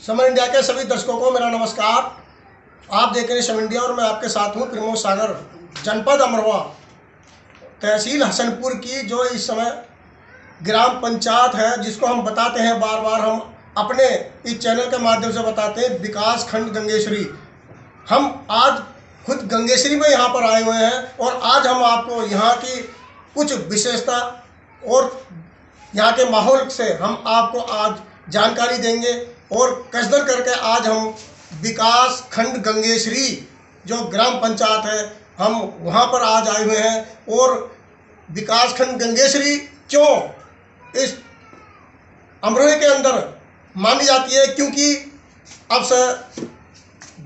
Summer India के सभी दर्शकों को मेरा नमस्कार। आप देख रहे हैं सम इंडिया और मैं आपके साथ हूँ प्रमोद सागर, जनपद अमरवा, तहसील हसनपुर की, जो इस समय ग्राम पंचायत है, जिसको हम बताते हैं बार बार हम अपने इस चैनल के माध्यम से बताते हैं, विकास खंड गंगेश्वरी। हम आज खुद गंगेश्वरी में यहाँ पर आए हुए हैं और आज हम आपको यहाँ की कुछ विशेषता और यहाँ के माहौल से हम आपको आज जानकारी देंगे। और कसदर करके आज हम विकास खंड गंगेश्वरी जो ग्राम पंचायत है, हम वहाँ पर आज आए हुए हैं। और विकास खंड गंगेश्वरी क्यों इस अमरोहे के अंदर मानी जाती है? क्योंकि अब से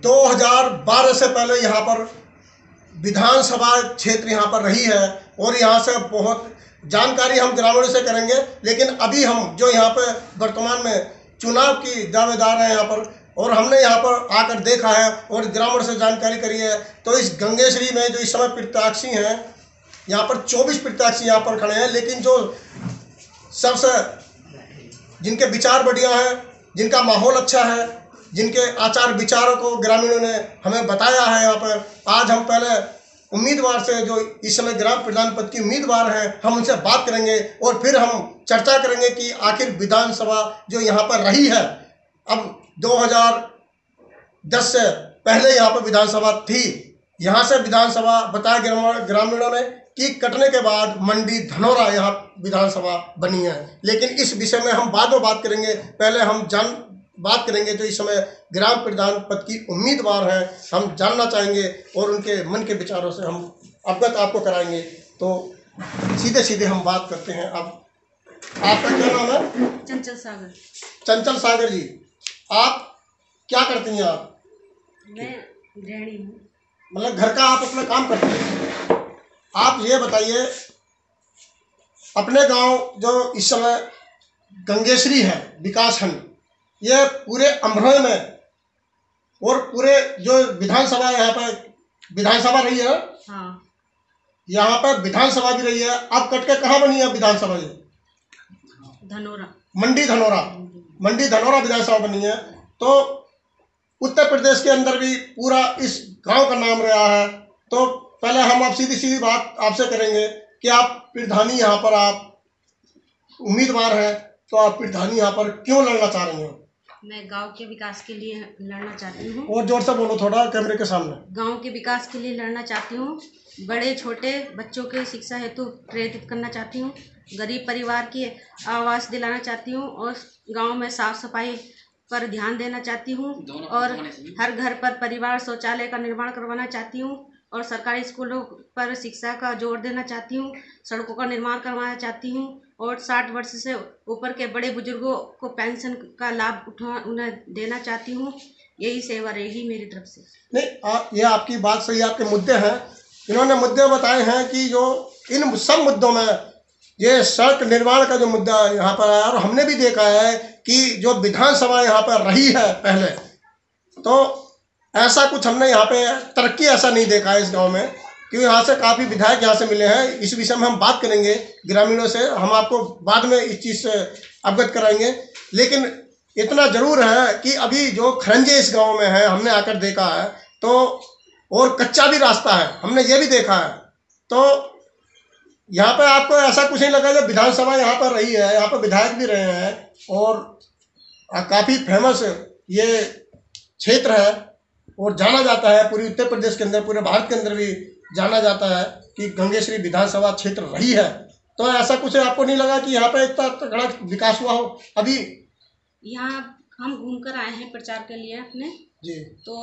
2012 से पहले यहाँ पर विधानसभा क्षेत्र यहाँ पर रही है और यहाँ से बहुत जानकारी हम ग्रामीणों से करेंगे। लेकिन अभी हम जो यहाँ पे वर्तमान में चुनाव की दावेदार हैं यहाँ पर, और हमने यहाँ पर आकर देखा है और ग्रामीण से जानकारी करी है। तो इस गंगेश्वरी में जो इस समय प्रत्याशी हैं, यहाँ पर 24 प्रत्याशी यहाँ पर खड़े हैं, लेकिन जो सबसे जिनके विचार बढ़िया हैं, जिनका माहौल अच्छा है, जिनके आचार विचारों को ग्रामीणों ने हमें बताया है यहाँ पर, आज हम पहले उम्मीदवार से जो इस समय ग्राम प्रधान पद की उम्मीदवार हैं, हम उनसे बात करेंगे और फिर हम चर्चा करेंगे कि आखिर विधानसभा जो यहाँ पर रही है, अब 2010 से पहले यहाँ पर विधानसभा थी। यहाँ से विधानसभा बताया ग्रामीणों ने कि कटने के बाद मंडी धनौरा यहाँ विधानसभा बनी है। लेकिन इस विषय में हम बाद में बात करेंगे। पहले हम जान बात करेंगे जो इस समय ग्राम प्रधान पद की उम्मीदवार हैं हम जानना चाहेंगे और उनके मन के विचारों से हम अवगत आपको कराएँगे। तो सीधे सीधे हम बात करते हैं। अब आपका क्या नाम है? चंचल सागर। चंचल सागर जी आप क्या करती हैं आप? मैं गृहिणी हूँ। मतलब घर का आप अपना काम करते हैं? आप ये बताइए अपने गाँव जो इस समय गंगेश्वरी है विकास खंड ये पूरे अमरोह में और पूरे जो विधानसभा यहाँ पर विधानसभा रही है हाँ। यहाँ पर विधानसभा भी रही है। अब कट के कहाँ बनी है विधानसभा ये? धनोरा। मंडी धनोरा। मंडी धनौरा विधानसभा बनी है। तो उत्तर प्रदेश के अंदर भी पूरा इस गाँव का नाम रहा है। तो पहले हम आप सीधी सीधी बात आपसे करेंगे कि आप प्रधानी यहाँ पर आप उम्मीदवार हैं तो आप प्रधानी यहाँ पर क्यों लड़ना चाह रहे हैं? मैं गाँव के विकास के लिए लड़ना चाहती हूँ। और ज़ोर से बोलो थोड़ा कैमरे के सामने। गाँव के विकास के लिए लड़ना चाहती हूँ। बड़े छोटे बच्चों के शिक्षा हेतु प्रेरित करना चाहती हूँ। गरीब परिवार की आवास दिलाना चाहती हूँ और गाँव में साफ़ सफ़ाई पर ध्यान देना चाहती हूँ। और हर घर पर परिवार शौचालय का निर्माण करवाना चाहती हूँ। और सरकारी स्कूलों पर शिक्षा का ज़ोर देना चाहती हूँ। सड़कों का निर्माण करवाना चाहती हूँ। और साठ वर्ष से ऊपर के बड़े बुज़ुर्गों को पेंशन का लाभ उठा उन्हें देना चाहती हूँ। यही सेवा रहेगी मेरी तरफ़ से। नहीं आ, ये आपकी बात सही आपके मुद्दे हैं। इन्होंने मुद्दे बताए हैं कि जो इन सब मुद्दों में ये सड़क निर्माण का जो मुद्दा यहाँ पर आया और हमने भी देखा है कि जो विधानसभा यहाँ पर रही है पहले तो ऐसा कुछ हमने यहाँ पे तरक्की ऐसा नहीं देखा है इस गाँव में। क्योंकि यहाँ से काफ़ी विधायक यहाँ से मिले हैं। इस विषय में हम बात करेंगे ग्रामीणों से। हम आपको बाद में इस चीज़ से अवगत कराएँगे। लेकिन इतना ज़रूर है कि अभी जो खरंजे इस गाँव में है, हमने आकर देखा है तो और कच्चा भी रास्ता है। हमने ये भी देखा है। तो यहाँ पर आपको ऐसा कुछ नहीं लगा जब विधानसभा यहाँ पर रही है, यहाँ पर विधायक भी रहे हैं और काफ़ी फ़ेमस ये क्षेत्र है और जाना जाता है। पूरी उत्तर प्रदेश के अंदर, पूरे भारत के अंदर भी जाना जाता है कि गंगेश्वरी विधानसभा क्षेत्र रही है तो ऐसा कुछ आपको नहीं लगा कि यहाँ पे इतना तगड़ा विकास हुआ हो? अभी यहाँ हम घूम कर आए हैं प्रचार के लिए अपने। जी। तो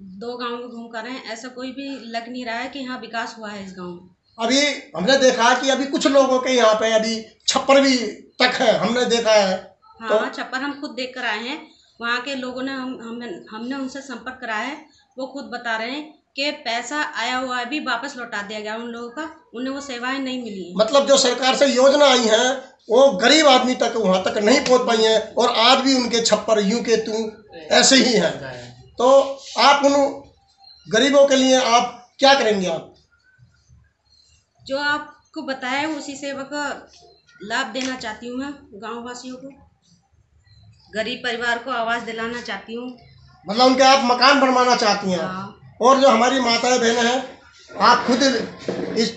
दो गाँव में घूम कर आए हैं। ऐसा कोई भी लग नहीं रहा है कि यहाँ विकास हुआ है इस गाँव में। अभी हमने देखा कि अभी कुछ लोगों के यहाँ पे अभी छप्पर भी तक है हमने देखा है। हाँ तो, छप्पर हम खुद देख कर आए हैं। वहाँ के लोगों ने हम हमने हमने उनसे संपर्क कराया है। वो खुद बता रहे हैं कि पैसा आया हुआ है भी वापस लौटा दिया गया उन लोगों का उन्हें वो सेवाएँ नहीं मिली मतलब जो सरकार से योजना आई है वो गरीब आदमी तक वहाँ तक नहीं पहुँच पाई है और आज भी उनके छप्पर यूँ के तू ऐसे ही हैं। तो आप उन गरीबों के लिए आप क्या करेंगे आप? जो आपको बताया है उसी सेवा का लाभ देना चाहती हूँ मैं गाँव वासियों को। गरीब परिवार को आवाज़ दिलाना चाहती हूँ। मतलब उनके आप मकान बनवाना चाहती हैं? हाँ। और जो हमारी माताएँ बहनें हैं आप खुद इस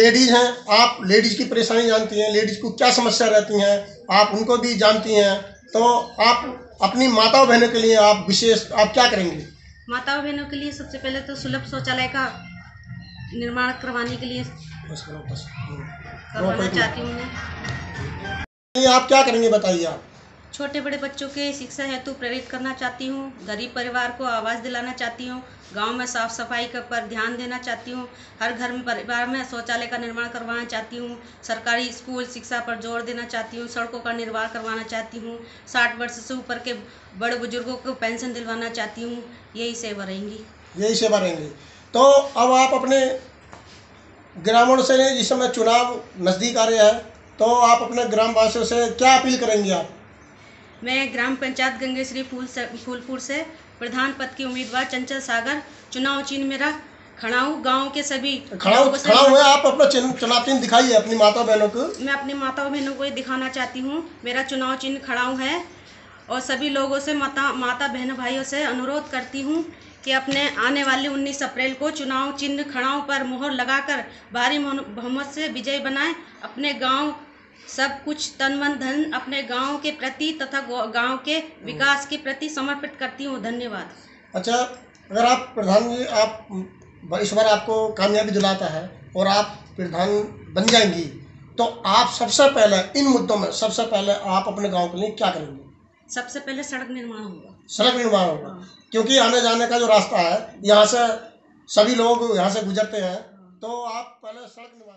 लेडीज़ हैं आप लेडीज़ की परेशानी जानती हैं लेडीज़ को क्या समस्या रहती हैं आप उनको भी जानती हैं तो आप अपनी माताओं बहनों के लिए आप विशेष आप क्या करेंगे? माताओं बहनों के लिए सबसे पहले तो सुलभ शौचालय का निर्माण करवाने के लिए बस बस। करवाना चाहती हूँ आप क्या करेंगे बताइए आप? छोटे बड़े बच्चों के शिक्षा हेतु प्रेरित करना चाहती हूँ, गरीब परिवार को आवाज़ दिलाना चाहती हूँ, गाँव में साफ़ सफ़ाई का पर ध्यान देना चाहती हूँ, हर घर में परिवार में शौचालय का निर्माण करवाना चाहती हूँ, सरकारी स्कूल शिक्षा पर ज़ोर देना चाहती हूँ, सड़कों का निर्माण करवाना चाहती हूँ, साठ वर्ष से ऊपर के बड़े बुज़ुर्गों को पेंशन दिलवाना चाहती हूँ, यही सेवा रहेंगी। यही सेवा रहेंगी। तो अब आप अपने ग्रामीण से जिस समय चुनाव नज़दीक आ रहे हैं तो आप अपने ग्रामवासियों से क्या अपील करेंगे आप? मैं ग्राम पंचायत गंगेश्री फूल फूलपुर से प्रधान पद की उम्मीदवार चंचल सागर चुनाव चिन्ह मेरा खड़ाऊ गाँव के सभी खड़ा लोगों से- खड़ा हुए आप अपना चुनाव चिन्ह दिखाइए अपनी माता बहनों को। मैं अपनी माताओं बहनों को ये दिखाना चाहती हूँ। मेरा चुनाव चिन्ह खड़ाऊ है और सभी लोगों से माता माता बहन भाइयों से अनुरोध करती हूँ कि अपने आने वाले 19 अप्रैल को चुनाव चिन्ह खड़ाओं पर मुहर लगाकर भारी बहुमत से विजय बनाएँ। अपने गाँव सब कुछ तन मन धन अपने गाँव के प्रति तथा गाँव के विकास के प्रति समर्पित करती हूँ। धन्यवाद। अच्छा अगर आप प्रधान जी आप इस बार आपको कामयाबी दिलाता है और आप प्रधान बन जाएँगी तो आप सबसे पहले इन मुद्दों में सबसे पहले आप अपने गाँव के लिए क्या करेंगे? सबसे पहले सड़क निर्माण होगा। सड़क निर्माण होगा। हाँ। क्योंकि आने जाने का जो रास्ता है यहाँ से सभी लोग यहाँ से गुजरते हैं तो आप पहले सड़क निर्माण